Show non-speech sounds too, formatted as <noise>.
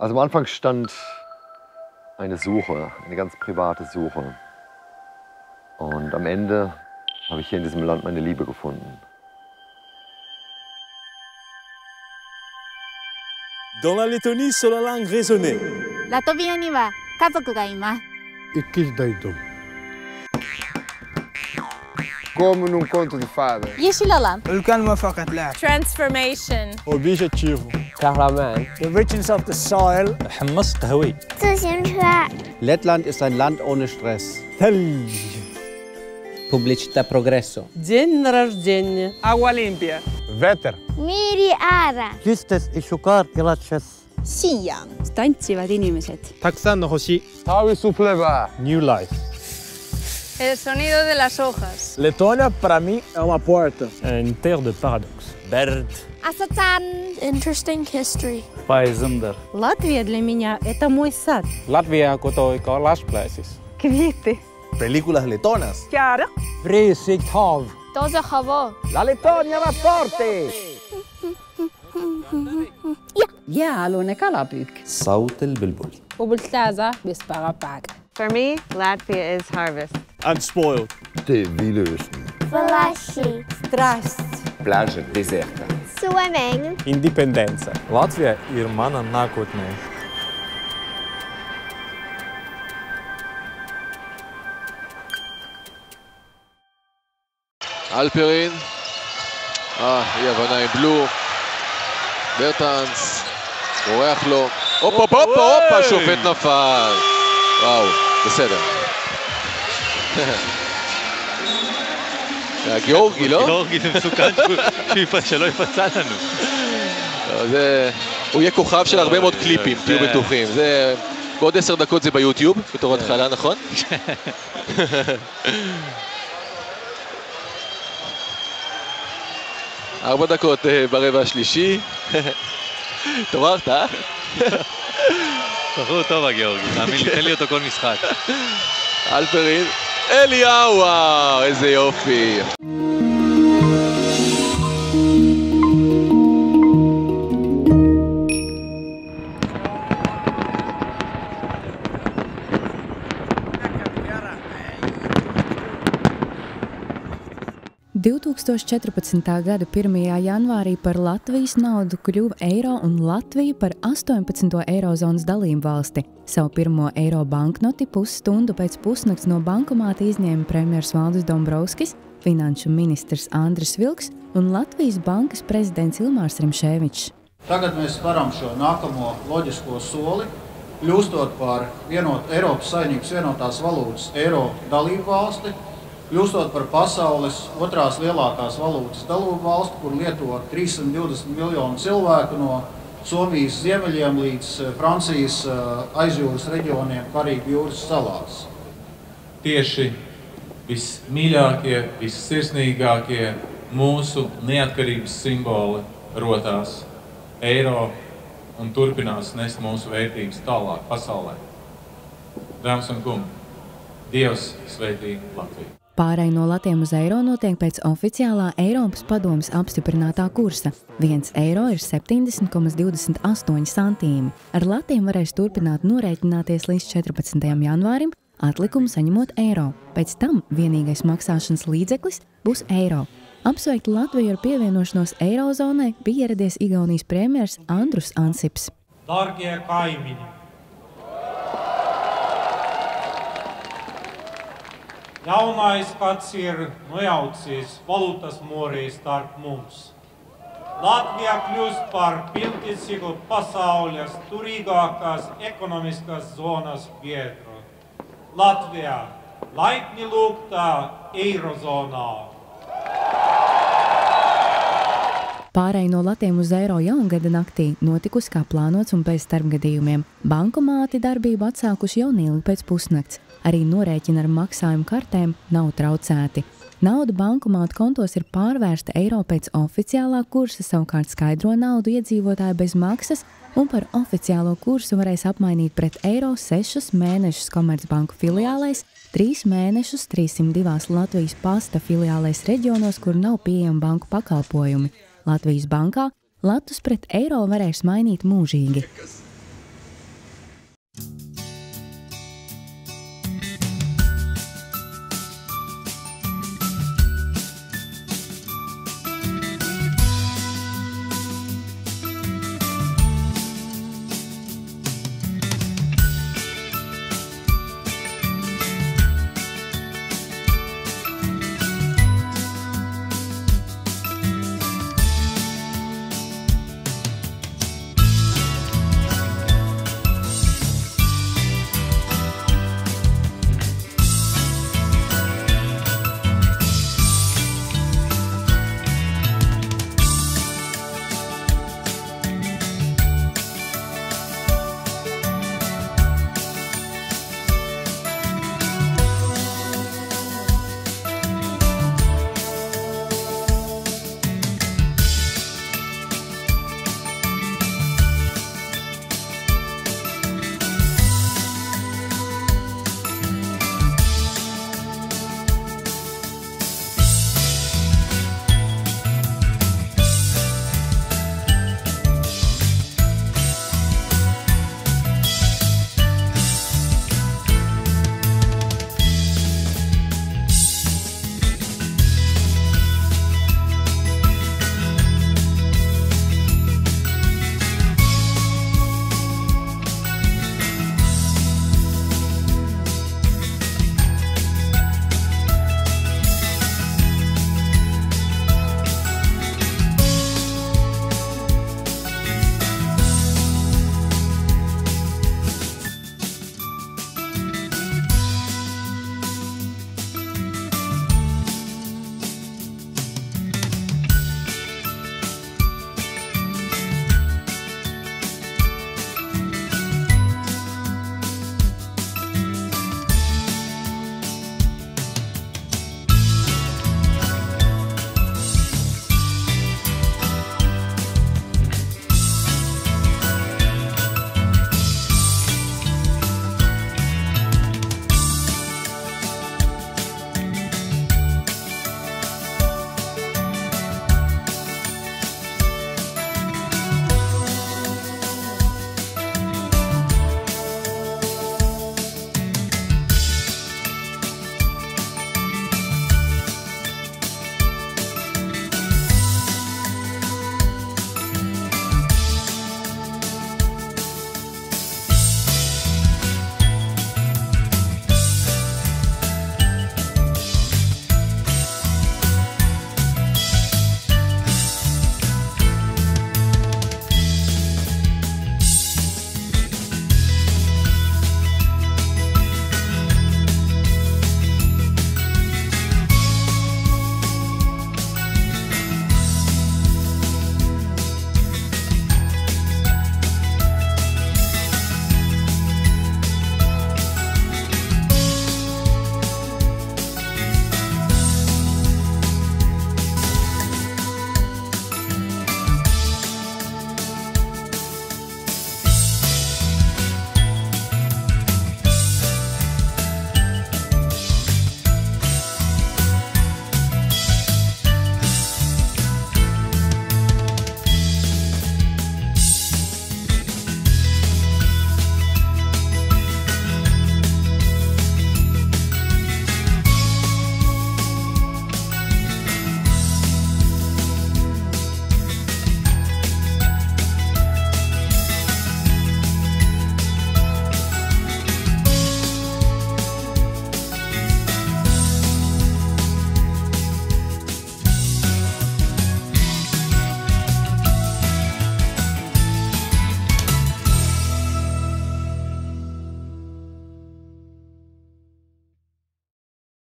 Also am Anfang stand eine Suche, eine ganz private Suche. Und am Ende habe ich hier in diesem Land meine Liebe gefunden. Dans la Lettonie, sur la langue raisonnée. Latvia には家族がいます。一騎士大と。Como num conto de fadas. Yeşil alan. Transformation. Objetivo. Kahraman. The richness of the soil حمص قهوي. 自行车， Lettland ist ein Land ohne Stress. ثلج Pubblicità progresso. День рождения. أغوى ليمبيا Ветер. Miri Ara. Kistes ja šukar ilatšas. Siian. tantsivad inimesed. たくさんの星。 Tavi supleva. New life. El sonido de las hojas. Letônia, para mim, é uma porta. Une terre de paradoxe. برد. Асацан. Interesting history. Пайзендер. Латвия для меня – это мой сад. Latvijā, ko to ir Last Places. Квиты. Películas letonas. Chiara. Risigt hav. Тоже хаво. La Lettonia va forte! jääalune kalapüük. صوت البلبل. Ubultaza bisparapag. For me, Latvia is harvest. Unspoiled. Det vilde østen. Flashi. Страсть. Plage deserta. Swimming. Independența. Latvija ir mana nākotnē. אלפרין. אה, אי הבנה עם בלו. ברטנס. בורח לו. הופה, הופה, הופה, שופט נפל. וואו, בסדר. הגיאורגי, לא? גיאורגי זה מסוכן שלא יפצע לנו. לא, זה... הוא יהיה כוכב של הרבה מאוד קליפים, תהיו בטוחים. זה... בעוד עשר דקות זה ביוטיוב, בתור התחלה, נכון? <laughs> ארבע דקות אה, ברבע השלישי. <laughs> התעוררת, אה? בחור טוב הגיאורגי, תאמין לי, תן לי אותו כל משחק. אלפרין. אליהו, וואו, איזה יופי. – 2014. gada 1. janvārī par Latvijas naudu kļuva eiro un Latvija par 18. eirozonas dalību valsti. Savu pirmo eiro banknoti pusstundu pēc pusnakts no bankomāta izņēma premjerministrs Valdis Dombrovskis, finanšu ministrs Andris Vilks un Latvijas bankas prezidents Ilmārs Rimšēvičs. Tagad mēs varam šo nākamo loģisko soli, kļūstot par vienot, Eiropas Savienības vienotās valūtas eiro dalību valsti, kļūstot par pasaules otrās lielākās valūtas dalību valsti, kur lieto 320 miljonu cilvēku no Somijas ziemeļiem līdz eh, Francijas eh, aizjūras reģioniem Karību jūras salās. tieši vismīļākie, vissirsnīgākie mūsu neatkarības simboli rotās eiro un turpinās nest mūsu vērtības tālāk pasaulē. Dāmas un kungi, Dievs sveitī Latviju! Pārēj no latiem uz eiro notiek pēc oficiālā Eiropas padomas apstiprinātā kursa. 1 eiro ir 70,28 centīmi. Ar latiem varēs turpināt norēķināties līdz 14. janvārim, atlikumu saņemot eiro. Pēc tam vienīgais maksāšanas līdzeklis būs eiro. Apsveikt Latviju ar pievienošanos Eirozonai bija ieradies Igaunijas premjerministrs Andrus Ansips. Dārgie kaimiņi! Jaunais gads ir nojaucis valūtas morī starp mums. Latvija kļūst par pilntiesīgu pasaules turīgākās ekonomiskās zonas biedru. Latvijā laipni lūgtā Eirozonā. Pārēj no latiem uz eiro jaungada naktī notikusi kā plānots un bez starpgadījumiem. Bankomāti darbību atsākuši jau ilgi pēc pusnakts. Arī norēķina ar maksājumu kartēm nav traucēti. Nauda bankomāta kontos ir pārvērsta eiro pēc oficiālā kursa, savukārt skaidro naudu iedzīvotāji bez maksas un par oficiālo kursu varēs apmainīt pret eiro 6 mēnešus Komercbanku filiālēs, 3 mēnešus 302 Latvijas pasta filiālēs reģionos, kur nav pieejami banku pakalpojumi. Latvijas bankā Latvijas pret eiro varēs mainīt mūžīgi.